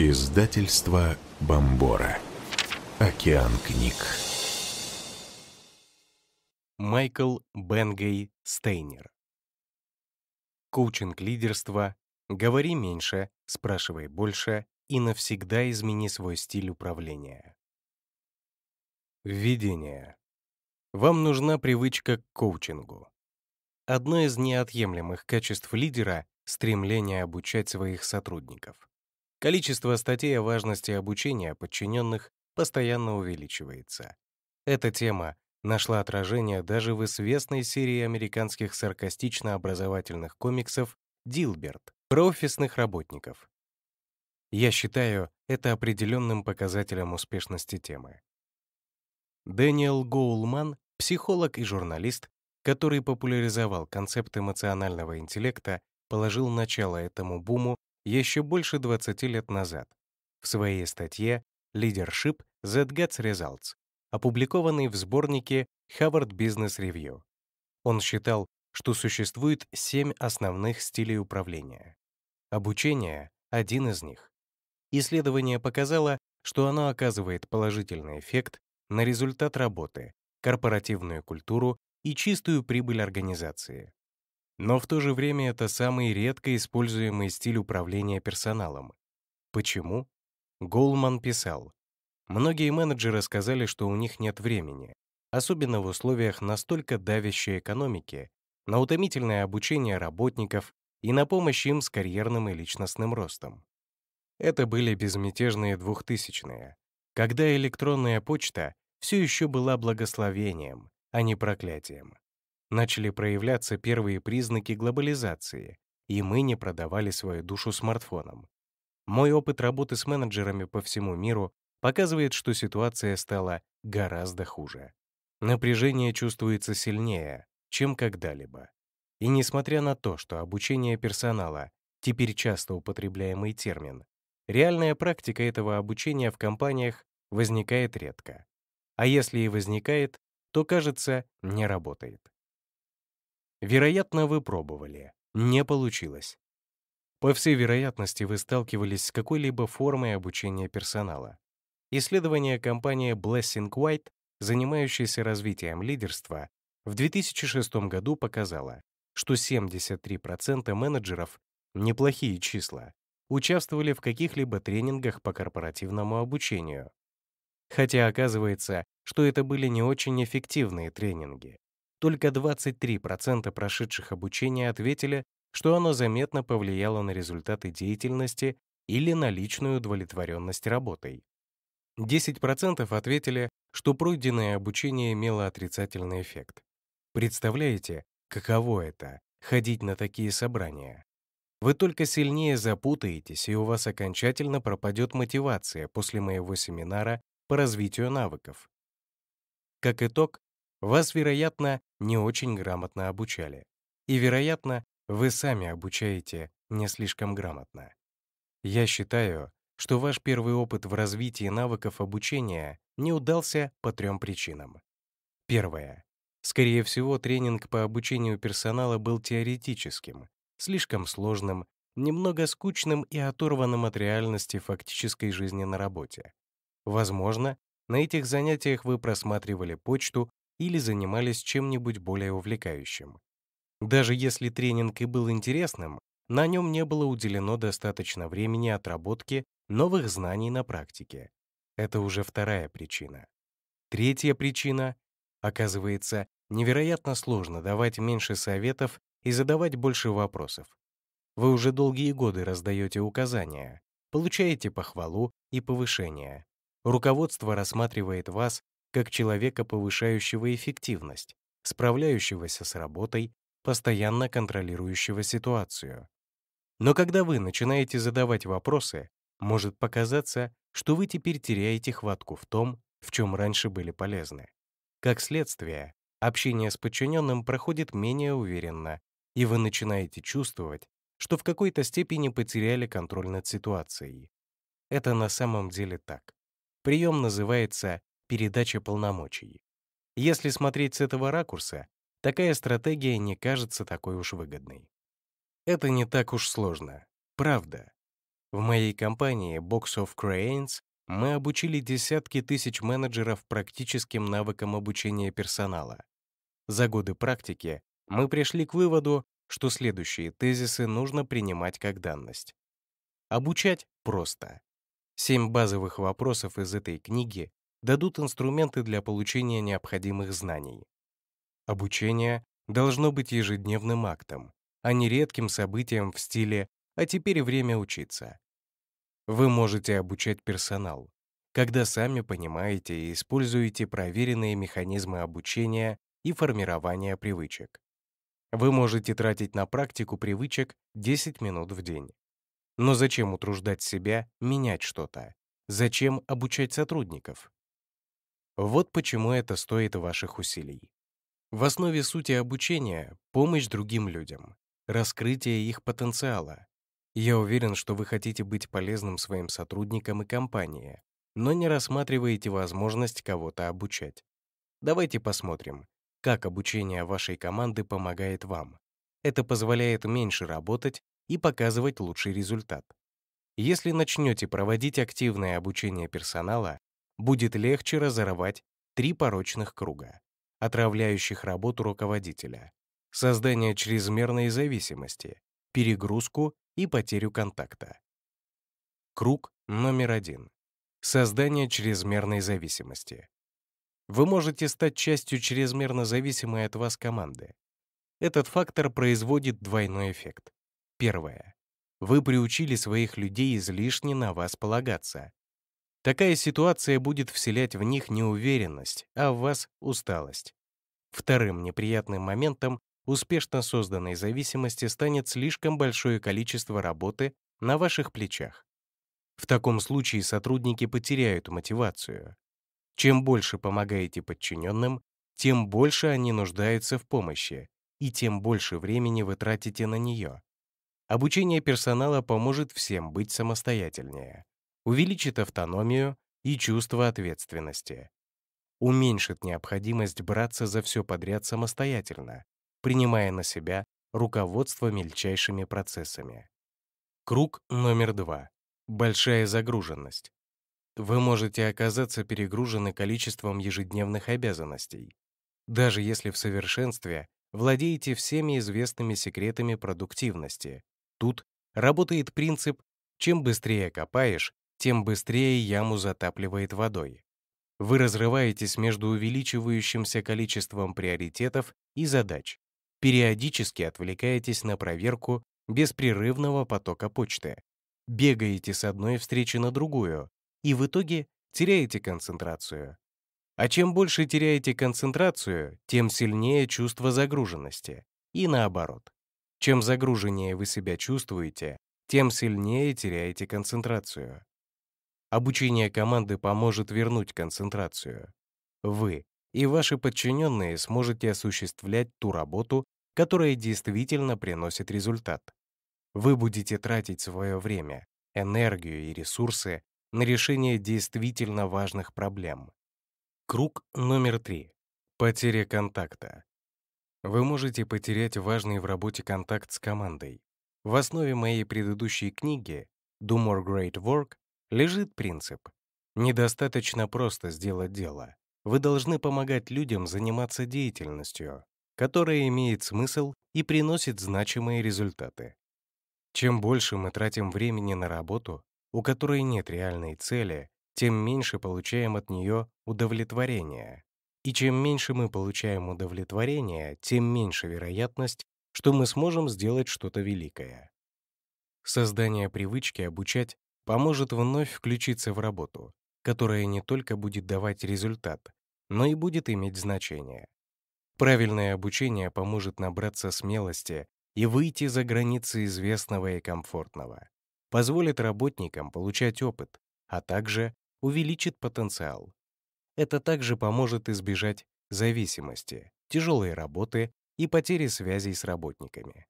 Издательство Бомбора. Океан книг. Майкл Бенгей Стейнер. Коучинг лидерства. Говори меньше, спрашивай больше и навсегда измени свой стиль управления. Введение. Вам нужна привычка к коучингу. Одно из неотъемлемых качеств лидера — стремление обучать своих сотрудников. Количество статей о важности обучения подчиненных постоянно увеличивается. Эта тема нашла отражение даже в известной серии американских саркастично-образовательных комиксов «Дилберт» про офисных работников. Я считаю это определенным показателем успешности темы. Дэниел Гоулман, психолог и журналист, который популяризовал концепт эмоционального интеллекта, положил начало этому буму еще больше 20 лет назад в своей статье «Leadership That Gets Results», опубликованной в сборнике Harvard Business Review. Он считал, что существует семь основных стилей управления. Обучение — один из них. Исследование показало, что оно оказывает положительный эффект на результат работы, корпоративную культуру и чистую прибыль организации. Но в то же время это самый редко используемый стиль управления персоналом. Почему? Голман писал, «Многие менеджеры сказали, что у них нет времени, особенно в условиях настолько давящей экономики, на утомительное обучение работников и на помощь им с карьерным и личностным ростом. Это были безмятежные двухтысячные, когда электронная почта все еще была благословением, а не проклятием начали проявляться первые признаки глобализации, и мы не продавали свою душу смартфонам. Мой опыт работы с менеджерами по всему миру показывает, что ситуация стала гораздо хуже. Напряжение чувствуется сильнее, чем когда-либо. И несмотря на то, что обучение персонала — теперь часто употребляемый термин, реальная практика этого обучения в компаниях возникает редко. А если и возникает, то, кажется, не работает. Вероятно, вы пробовали. Не получилось. По всей вероятности, вы сталкивались с какой-либо формой обучения персонала. Исследование компании Blessing White, занимающейся развитием лидерства, в 2006 году показало, что 73% менеджеров, неплохие числа, участвовали в каких-либо тренингах по корпоративному обучению. Хотя оказывается, что это были не очень эффективные тренинги. Только 23% прошедших обучение ответили, что оно заметно повлияло на результаты деятельности или на личную удовлетворенность работой. 10% ответили, что пройденное обучение имело отрицательный эффект. Представляете, каково это — ходить на такие собрания? Вы только сильнее запутаетесь, и у вас окончательно пропадет мотивация после моего семинара по развитию навыков. Как итог, вас, вероятно, не очень грамотно обучали. И, вероятно, вы сами обучаете не слишком грамотно. Я считаю, что ваш первый опыт в развитии навыков обучения не удался по трем причинам. Первое. Скорее всего, тренинг по обучению персонала был теоретическим, слишком сложным, немного скучным и оторванным от реальности фактической жизни на работе. Возможно, на этих занятиях вы просматривали почту или занимались чем-нибудь более увлекающим. Даже если тренинг и был интересным, на нем не было уделено достаточно времени отработки новых знаний на практике. Это уже вторая причина. Третья причина — оказывается, невероятно сложно давать меньше советов и задавать больше вопросов. Вы уже долгие годы раздаете указания, получаете похвалу и повышение. Руководство рассматривает вас как человека, повышающего эффективность, справляющегося с работой, постоянно контролирующего ситуацию. Но когда вы начинаете задавать вопросы, может показаться, что вы теперь теряете хватку в том, в чем раньше были полезны. Как следствие, общение с подчиненным проходит менее уверенно, и вы начинаете чувствовать, что в какой-то степени потеряли контроль над ситуацией. Это на самом деле так. Прием называется передача полномочий. Если смотреть с этого ракурса, такая стратегия не кажется такой уж выгодной. Это не так уж сложно. Правда. В моей компании Box of Cranes мы обучили десятки тысяч менеджеров практическим навыкам обучения персонала. За годы практики мы пришли к выводу, что следующие тезисы нужно принимать как данность. Обучать просто. Семь базовых вопросов из этой книги дадут инструменты для получения необходимых знаний. Обучение должно быть ежедневным актом, а не редким событием в стиле «а теперь время учиться». Вы можете обучать персонал, когда сами понимаете и используете проверенные механизмы обучения и формирования привычек. Вы можете тратить на практику привычек 10 минут в день. Но зачем утруждать себя менять что-то? Зачем обучать сотрудников? Вот почему это стоит ваших усилий. В основе сути обучения — помощь другим людям, раскрытие их потенциала. Я уверен, что вы хотите быть полезным своим сотрудникам и компании, но не рассматриваете возможность кого-то обучать. Давайте посмотрим, как обучение вашей команды помогает вам. Это позволяет меньше работать и показывать лучший результат. Если начнете проводить активное обучение персонала, будет легче разорвать три порочных круга, отравляющих работу руководителя, создание чрезмерной зависимости, перегрузку и потерю контакта. Круг номер один. Создание чрезмерной зависимости. Вы можете стать частью чрезмерно зависимой от вас команды. Этот фактор производит двойной эффект. Первое. Вы приучили своих людей излишне на вас полагаться, Такая ситуация будет вселять в них неуверенность, а в вас — усталость. Вторым неприятным моментом успешно созданной зависимости станет слишком большое количество работы на ваших плечах. В таком случае сотрудники потеряют мотивацию. Чем больше помогаете подчиненным, тем больше они нуждаются в помощи, и тем больше времени вы тратите на нее. Обучение персонала поможет всем быть самостоятельнее увеличит автономию и чувство ответственности, уменьшит необходимость браться за все подряд самостоятельно, принимая на себя руководство мельчайшими процессами. Круг номер два. Большая загруженность. Вы можете оказаться перегружены количеством ежедневных обязанностей, даже если в совершенстве владеете всеми известными секретами продуктивности. Тут работает принцип «чем быстрее копаешь, тем быстрее яму затапливает водой. Вы разрываетесь между увеличивающимся количеством приоритетов и задач, периодически отвлекаетесь на проверку беспрерывного потока почты, бегаете с одной встречи на другую и в итоге теряете концентрацию. А чем больше теряете концентрацию, тем сильнее чувство загруженности. И наоборот. Чем загруженнее вы себя чувствуете, тем сильнее теряете концентрацию. Обучение команды поможет вернуть концентрацию. Вы и ваши подчиненные сможете осуществлять ту работу, которая действительно приносит результат. Вы будете тратить свое время, энергию и ресурсы на решение действительно важных проблем. Круг номер три. Потеря контакта. Вы можете потерять важный в работе контакт с командой. В основе моей предыдущей книги «Do More Great Work» лежит принцип. Недостаточно просто сделать дело. Вы должны помогать людям заниматься деятельностью, которая имеет смысл и приносит значимые результаты. Чем больше мы тратим времени на работу, у которой нет реальной цели, тем меньше получаем от нее удовлетворения. И чем меньше мы получаем удовлетворения, тем меньше вероятность, что мы сможем сделать что-то великое. Создание привычки обучать поможет вновь включиться в работу, которая не только будет давать результат, но и будет иметь значение. Правильное обучение поможет набраться смелости и выйти за границы известного и комфортного, позволит работникам получать опыт, а также увеличит потенциал. Это также поможет избежать зависимости, тяжелой работы и потери связей с работниками.